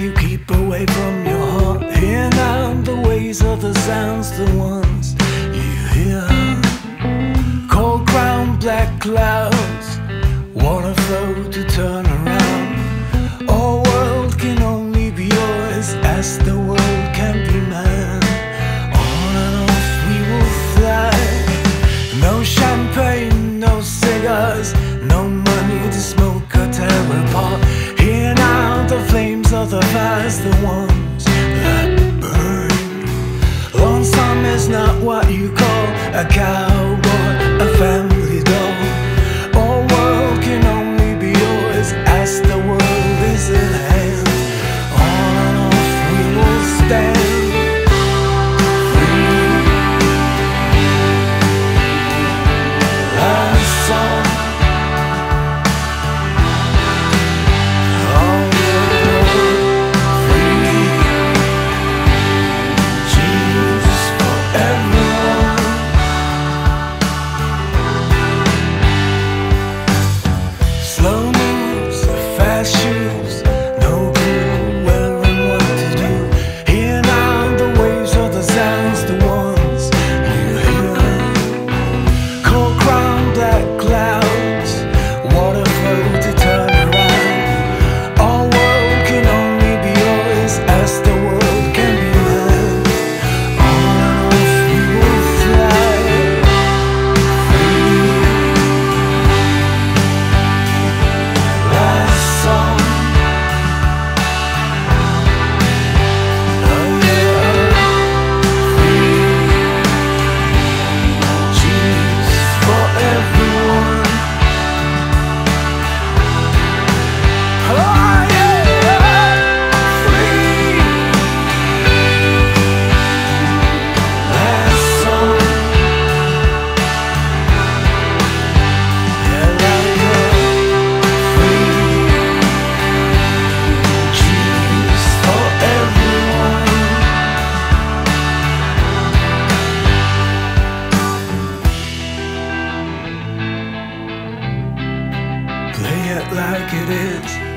you keep away from your heart. Hear now the ways of the sounds, the ones you hear. Cold ground, black cloud. otherwise the ones that burn. Lonesome is not what you call a cow. like it is.